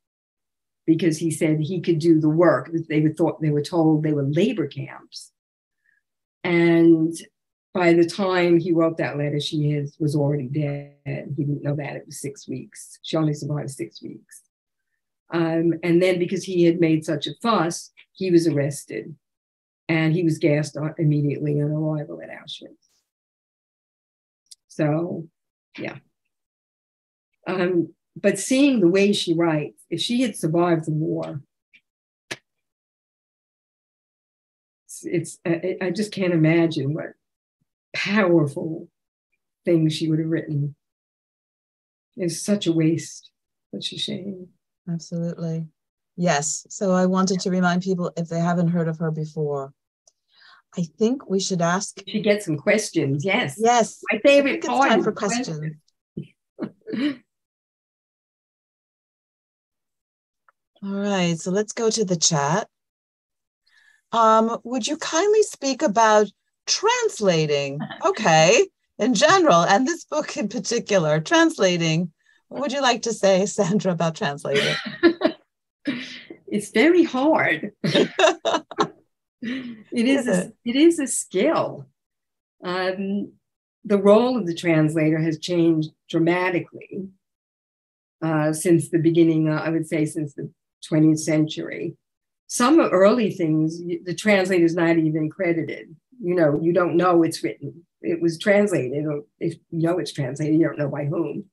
S3: because he said he could do the work that they were thought they were told they were labor camps. And by the time he wrote that letter, she is, was already dead. He didn't know that it was six weeks. She only survived six weeks. Um, and then because he had made such a fuss, he was arrested and he was gassed immediately on arrival at Auschwitz. So, yeah. Um, but seeing the way she writes, if she had survived the war, it's, it's I just can't imagine what powerful things she would have written. It's such a waste, such a shame.
S2: Absolutely. Yes. So I wanted to remind people if they haven't heard of her before, I think we should ask.
S3: She get some questions. Yes.
S2: Yes.
S3: My favorite
S2: part. It's time for questions. All right. So let's go to the chat. Um, would you kindly speak about translating? Okay, in general, and this book in particular, translating what would you like to say, Sandra, about translating?
S3: it's very hard. it is a, it is a skill. Um, the role of the translator has changed dramatically uh, since the beginning, uh, I would say, since the 20th century. Some early things, the translator is not even credited. You know, you don't know it's written. It was translated, or if you know it's translated, you don't know by whom.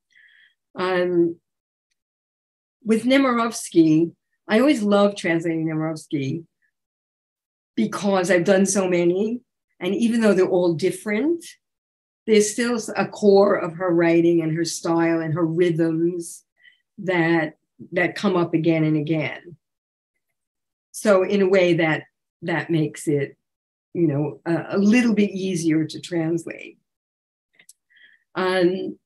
S3: Um, with Nemirovsky, I always love translating Nemirovsky because I've done so many. And even though they're all different, there's still a core of her writing and her style and her rhythms that that come up again and again. So in a way that that makes it, you know, a, a little bit easier to translate. Um,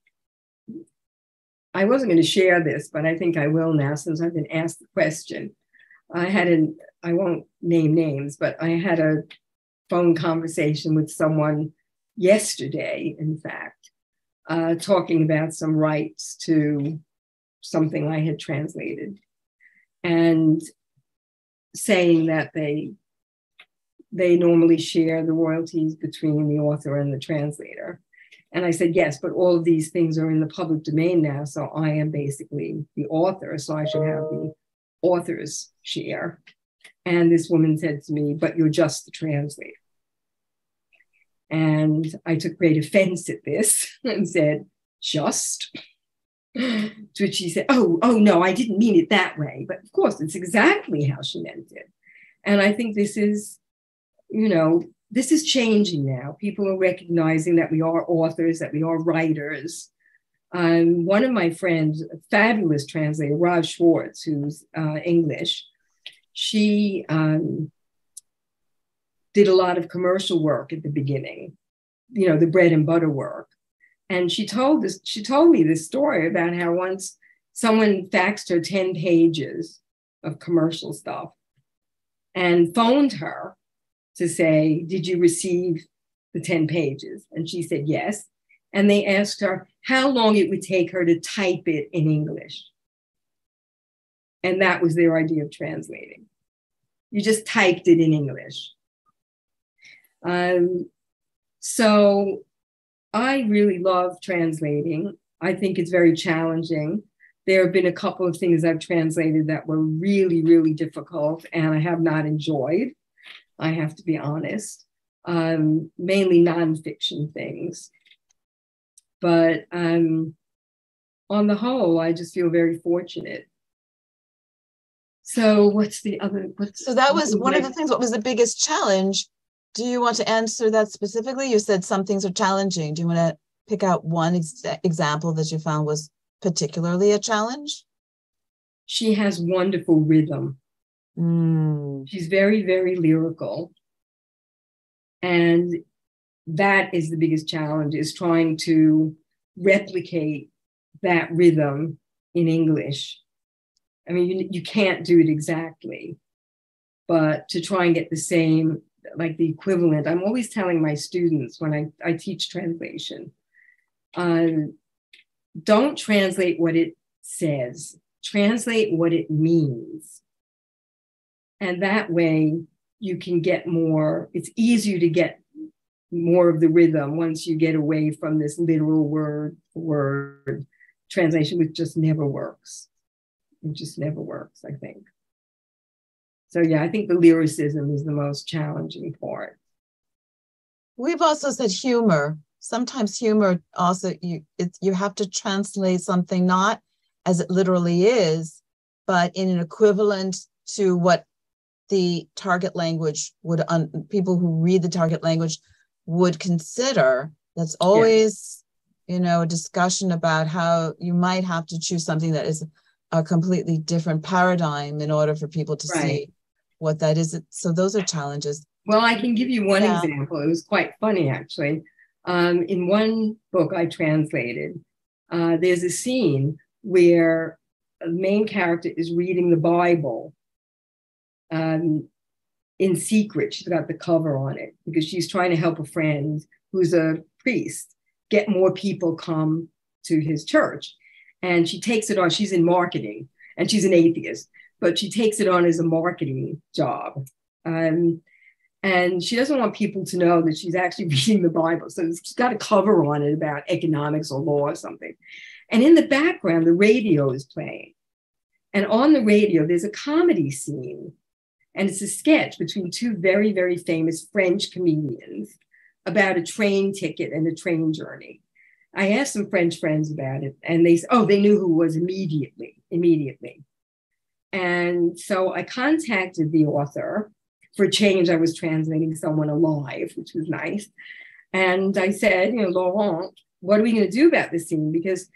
S3: I wasn't going to share this, but I think I will now since I've been asked the question. I had an, I won't name names, but I had a phone conversation with someone yesterday, in fact, uh, talking about some rights to something I had translated and saying that they they normally share the royalties between the author and the translator. And I said, yes, but all of these things are in the public domain now. So I am basically the author. So I should have the author's share. And this woman said to me, but you're just the translator. And I took great offense at this and said, just. To which she said, Oh, oh no, I didn't mean it that way. But of course, it's exactly how she meant it. And I think this is, you know, this is changing now. People are recognizing that we are authors, that we are writers. Um, one of my friends, a fabulous translator, Ros Schwartz, who's uh, English, she um, did a lot of commercial work at the beginning, you know, the bread and butter work. And she told this, she told me this story about how once someone faxed her 10 pages of commercial stuff and phoned her to say, Did you receive the 10 pages? And she said, Yes. And they asked her how long it would take her to type it in English. And that was their idea of translating. You just typed it in English. Um, so I really love translating. I think it's very challenging. There have been a couple of things I've translated that were really, really difficult and I have not enjoyed. I have to be honest, um, mainly nonfiction things. But um, on the whole, I just feel very fortunate. So, what's the other? What's,
S2: so that was one of the things. What was the biggest challenge do you want to answer that specifically? You said some things are challenging. Do you want to pick out one ex- example that you found was particularly a challenge?
S3: She has wonderful rhythm. Mm. She's very, very lyrical. And that is the biggest challenge is trying to replicate that rhythm in English. I mean, you, you can't do it exactly, but to try and get the same like the equivalent. I'm always telling my students when I, I teach translation, um, don't translate what it says, translate what it means. And that way you can get more, it's easier to get more of the rhythm once you get away from this literal word word translation, which just never works. It just never works, I think. So yeah, I think the lyricism is the most challenging part.
S2: We've also said humor. Sometimes humor also you it, you have to translate something not as it literally is, but in an equivalent to what the target language would un, people who read the target language would consider. That's always yeah. you know a discussion about how you might have to choose something that is a completely different paradigm in order for people to right. see what that is. So those are challenges.
S3: Well, I can give you one yeah. example. It was quite funny, actually. Um, in one book I translated, uh, there's a scene where the main character is reading the Bible um, in secret. She's got the cover on it because she's trying to help a friend who's a priest get more people come to his church. and she takes it on. She's in marketing and she's an atheist, but she takes it on as a marketing job. Um, and she doesn't want people to know that she's actually reading the Bible. So she's got a cover on it about economics or law or something. And in the background, the radio is playing. And on the radio, there's a comedy scene. And it's a sketch between two very, very famous French comedians about a train ticket and a train journey. I asked some French friends about it, and they said, oh, they knew who was immediately, immediately. And so I contacted the author. For change, I was translating someone alive, which was nice. And I said, you know, Laurent, what are we going to do about this scene? Because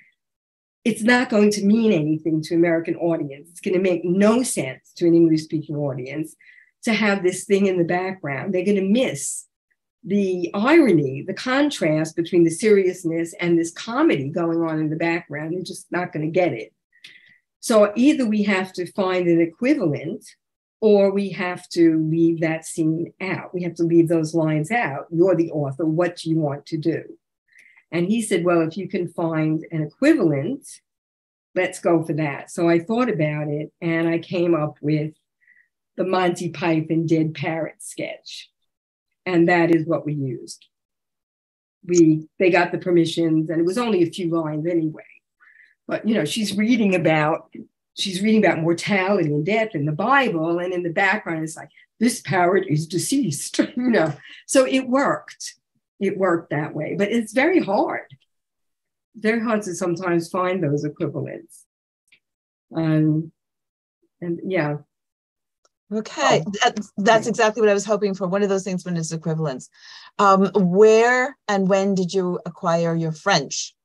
S3: it's not going to mean anything to American audience. It's going to make no sense to an English speaking audience to have this thing in the background. They're going to miss the irony, the contrast between the seriousness and this comedy going on in the background. They're just not going to get it. So either we have to find an equivalent or we have to leave that scene out. We have to leave those lines out. You're the author. What do you want to do? And he said, Well, if you can find an equivalent, let's go for that. So I thought about it and I came up with the Monty Python Dead Parrot sketch and that is what we used. We they got the permissions, and it was only a few lines anyway. But you know, she's reading about she's reading about mortality and death in the Bible, and in the background it's like this parrot is deceased. you know, so it worked. It worked that way, but it's very hard. Very hard to sometimes find those equivalents. Um, and yeah,
S2: Okay, oh. that, that's exactly what I was hoping for. One of those things when it's equivalents. Um, where and when did you acquire your French?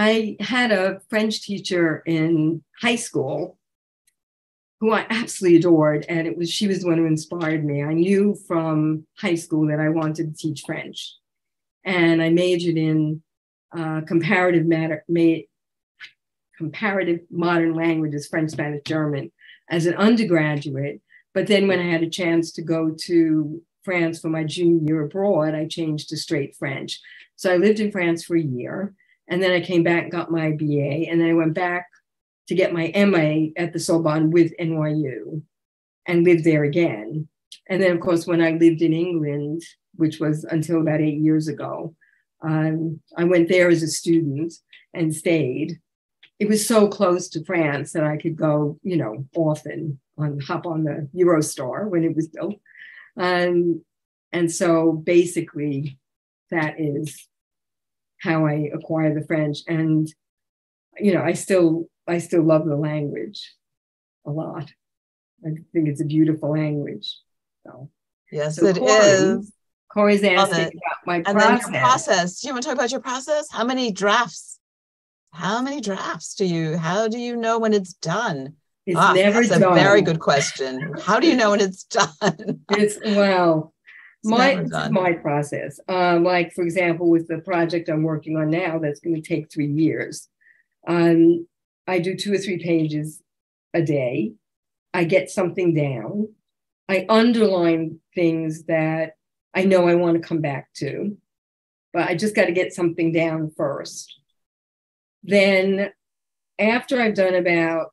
S3: I had a French teacher in high school who I absolutely adored, and it was she was the one who inspired me. I knew from high school that I wanted to teach French, and I majored in uh, comparative matter, made comparative modern languages, French, Spanish, German as an undergraduate. But then when I had a chance to go to France for my junior year abroad, I changed to straight French. So I lived in France for a year. And then I came back, and got my BA, and then I went back to get my MA at the Sorbonne with NYU and lived there again. And then, of course, when I lived in England, which was until about eight years ago, um, I went there as a student and stayed it was so close to France that I could go, you know, often on hop on the Eurostar when it was built. Um, and so basically, that is how I acquire the French. And you know, I still I still love the language a lot. I think it's a beautiful language. So
S2: yes, so it Corey, is.
S3: Corey's asking about my
S2: and
S3: process.
S2: Then your process. Do you want to talk about your process? How many drafts how many drafts do you how do you know when it's done
S3: it's ah, never
S2: that's done. a very good question how do you know when it's done
S3: it's well my my process. Um, like for example with the project i'm working on now that's going to take three years. Um, i do two or three pages a day. I get something down. I underline things that i know i want to come back to but i just got to get something down first. Then after I've done about,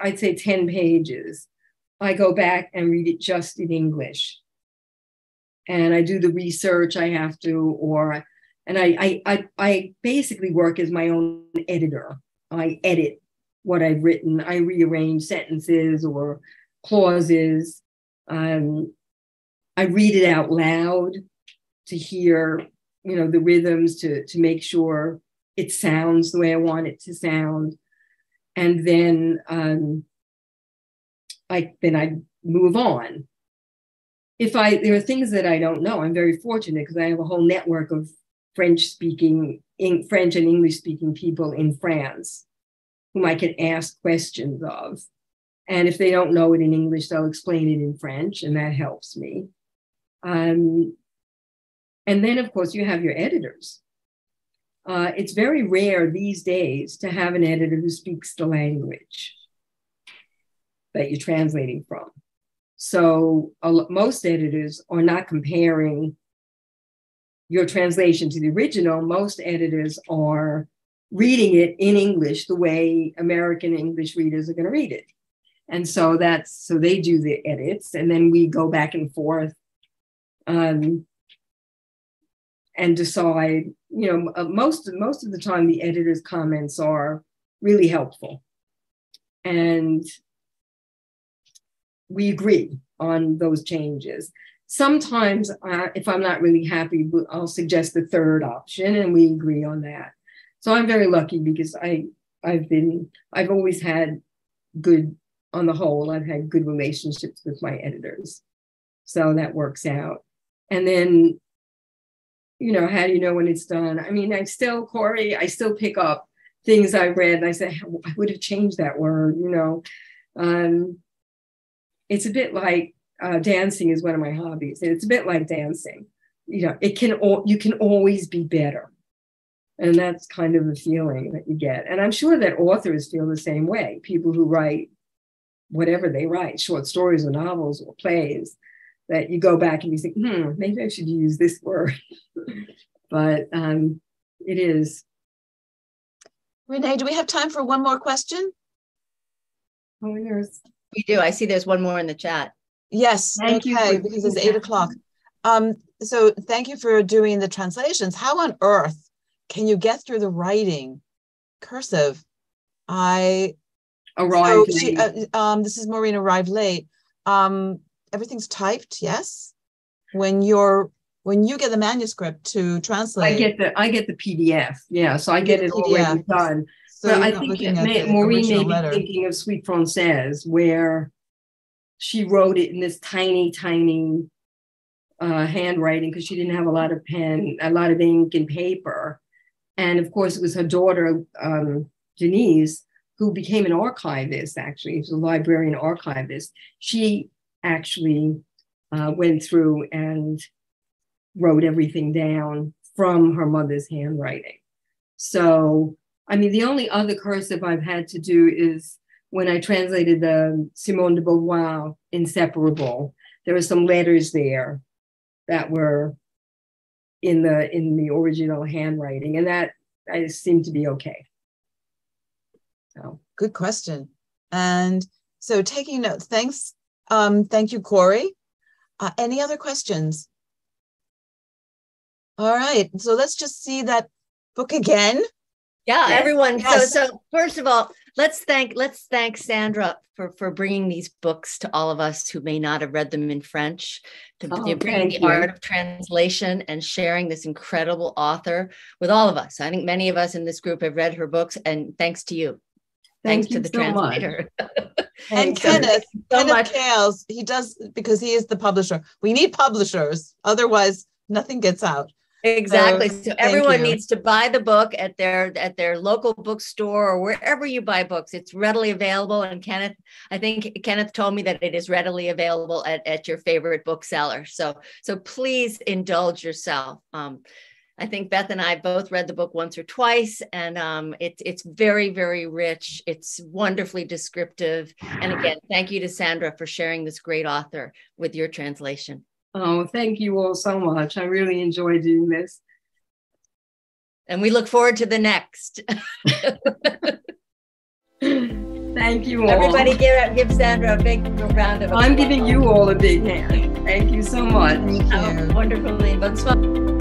S3: I'd say 10 pages, I go back and read it just in English. And I do the research I have to, or, and I, I, I, basically work as my own editor. I edit what I've written, I rearrange sentences or clauses. Um, I read it out loud to hear, you know, the rhythms to, to make sure it sounds the way I want it to sound. And then um, I then I move on. If I there are things that I don't know, I'm very fortunate because I have a whole network of French speaking, in French and English speaking people in France whom I can ask questions of. And if they don't know it in English, they'll explain it in French, and that helps me. Um, and then, of course, you have your editors uh, it's very rare these days to have an editor who speaks the language that you're translating from. So uh, most editors are not comparing your translation to the original. Most editors are reading it in English the way American English readers are going to read it. And so that's so they do the edits, and then we go back and forth um, and decide. You know, uh, most most of the time, the editor's comments are really helpful, and we agree on those changes. Sometimes, uh, if I'm not really happy, I'll suggest the third option, and we agree on that. So I'm very lucky because I I've been I've always had good on the whole I've had good relationships with my editors. So that works out. And then you know, how do you know when it's done? I mean, I still Corey, I still pick up things I read and I say I would have changed that word, you know. Um it's a bit like uh, dancing is one of my hobbies and it's a bit like dancing you know it can you can always be better and that's kind of the feeling that you get. And I'm sure that authors feel the same way. People who write whatever they write, short stories or novels or plays, that you go back and you think, hmm, maybe I should use this word. but um, it is.
S2: Renee, do we have time for one more question?
S1: Oh, there's. We do. I see there's one more in the chat.
S2: Yes. Thank okay, you because it's eight o'clock. Um, so thank you for doing the translations. How on earth can you get through the writing cursive i
S3: arrived so she, uh,
S2: um, this is maureen arrived late um, everything's typed yes when you're when you get the manuscript to translate
S3: i get the i get the pdf yeah so i get, get it PDF. already done so but i think may, maureen may be letter. thinking of Suite Française where she wrote it in this tiny tiny uh, handwriting because she didn't have a lot of pen a lot of ink and paper and of course, it was her daughter, um, Denise, who became an archivist, actually, she was a librarian archivist. She actually uh, went through and wrote everything down from her mother's handwriting. So, I mean, the only other cursive I've had to do is when I translated the Simone de Beauvoir Inseparable. There were some letters there that were in the in the original handwriting, and that I seemed to be okay.
S2: So good question. And so taking notes. Thanks. Um, thank you, Corey. Uh, any other questions? All right. So let's just see that book again.
S1: Yeah, yes. everyone. Yes. So, so first of all, let's thank let's thank Sandra for for bringing these books to all of us who may not have read them in French, to oh, bringing the you. art of translation and sharing this incredible author with all of us. I think many of us in this group have read her books, and thanks to you.
S3: Thanks
S1: Thank to the
S3: so
S1: translator.
S2: and Kenneth, so Kenneth much. Kales, he does because he is the publisher. We need publishers, otherwise nothing gets out.
S1: Exactly. So, so everyone needs to buy the book at their at their local bookstore or wherever you buy books. It's readily available. And Kenneth, I think Kenneth told me that it is readily available at, at your favorite bookseller. So so please indulge yourself. Um, I think Beth and I both read the book once or twice, and um, it, it's very, very rich. It's wonderfully descriptive. And again, thank you to Sandra for sharing this great author with your translation.
S3: Oh, thank you all so much. I really enjoy doing this.
S1: And we look forward to the next.
S3: thank you all.
S1: Everybody give, give Sandra a big round of applause.
S3: I'm giving you all a big hand. Thank you so much.
S1: Thank you. Oh, wonderfully. Bonsoir.